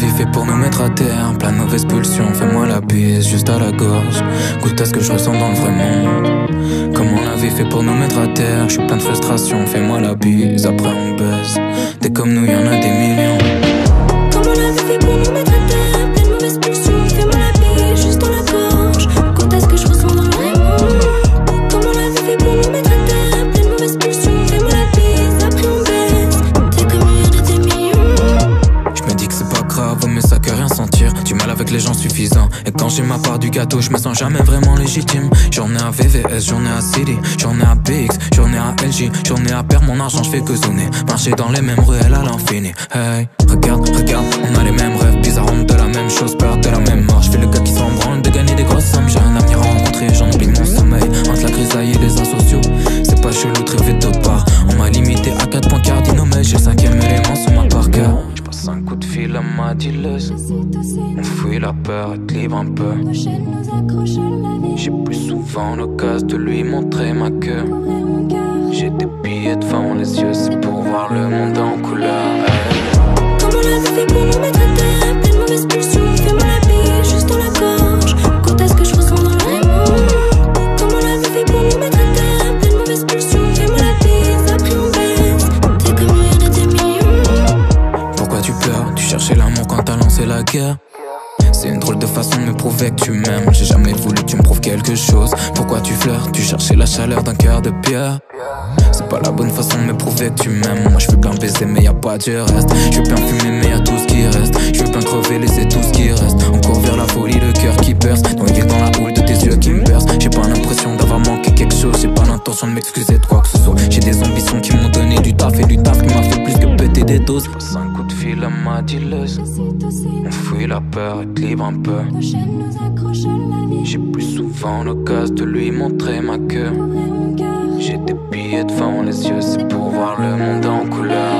Vie fait pour nous mettre à terre. Plein de mauvaises pulsions, fais-moi la bise juste à la gorge. Goûte à ce que je ressens dans le vrai monde. Comment la vie fait pour nous mettre à terre. Je suis plein de frustration, fais-moi la bise Après on buzz Des comme nous, y en a des millions Et quand j'ai ma part du gâteau, je me sens jamais vraiment légitime. J'en ai à VVS, j'en ai à CD, j'en ai à BX, j'en ai à LG, j'en ai à perdre mon argent, je fais que zoner. Marcher dans les mêmes ruelles à l'infini. Hey, regarde, regarde, on a les mêmes rêves, bizarre, honte de la même chose, un coup de fil à ma dealeuse. On fuit la peur, être libre un peu. J'ai plus souvent l'occasion de lui montrer ma queue. J'ai des billets devant les yeux, c'est pour voir le monde en quand t'as lancé la guerre c'est une drôle de façon de me prouver que tu m'aimes. J'ai jamais voulu que tu me prouves quelque chose. Pourquoi tu fleurs? Tu cherchais la chaleur d'un cœur de pierre. C'est pas la bonne façon de me prouver que tu m'aimes. Moi je veux bien baiser, mais y a pas de reste. Je veux bien fumer, mais y a tout ce qui reste. Je veux bien crever, laisser tout ce qui reste. On court vers la folie, le cœur qui perce. Noyé dans la houle de tes yeux qui me bercent. J'ai pas l'impression d'avoir manqué quelque chose. J'ai pas l'intention de m'excuser de quoi que ce soit. J'ai des ambitions qui m'ont donné du taf et du taf qui m'a fait plus que péter des doses. À ma dealeuse. On fuit la peur, être libre un peu. La J'ai plus souvent l'occasion de lui montrer ma queue. J'ai des billets devant les yeux, c'est pour voir le monde en couleur.